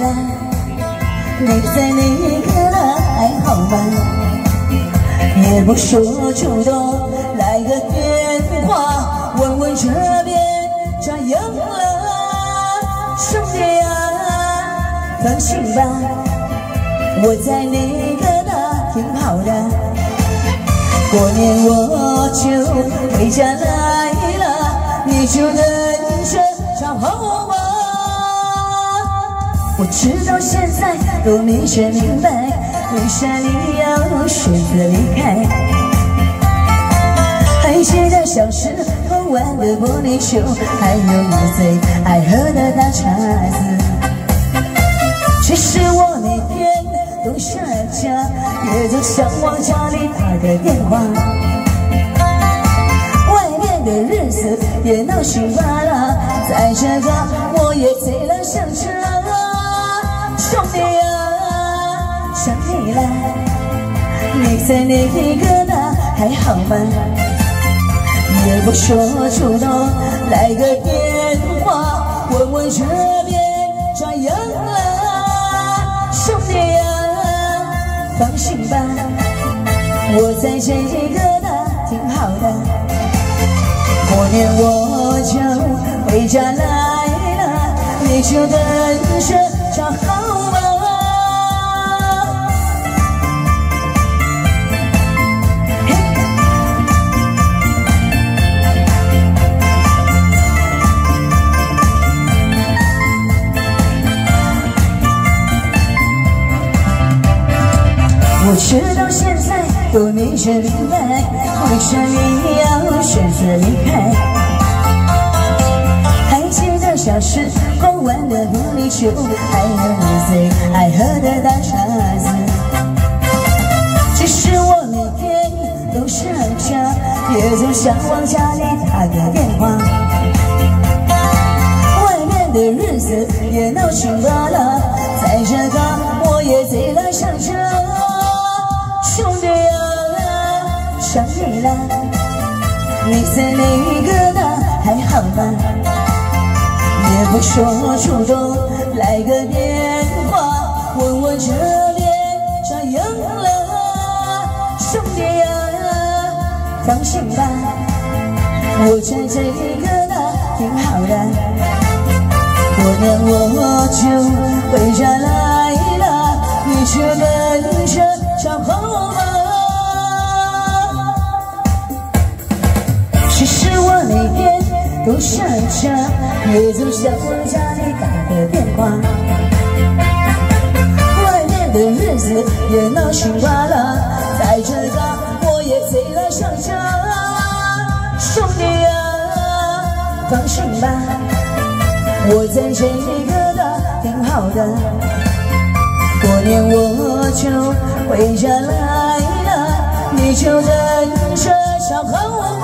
了，你在那个哪还好吗？也不说主动来个电话，问问这边咋样了，兄弟啊，放心吧，我在那个哪挺好的，过年我就回家来了，你就等着找好吗？我直到现在都没想明白，为啥你要选择离开？还记得小时候玩的玻璃球，还有你最爱喝的大碴子。其实我每天都想家，也总想往家里打个电话。外面的日子也闹心罢了，在这个我也醉了想着。兄弟啊，想你了，你在哪个呢？还好吗？也不说主动来个电话，问问这边咋样了？兄弟啊，放心吧，我在这个呢挺好的。过年我就回家来了，你就等着找好。我直到现在都没想明白，为啥你要选择离开？还记得小时候玩的玻璃球，还有你最爱喝的大碴子。其实我每天都想家，也总想往家里打个电话。啦你，在哪个呢？还好吗？也不说主动来个电话，问问这边咋样了，兄弟啊，放心吧，我在这个呢挺好的，过年我就回家来了，你却等着找好都想家，也总想往家里打个电话。外面的日子也闹心罢了，在这个我也醉了想家。兄弟啊，放心吧，我在这个的挺好的。过年我就回家来了，你就等着小好。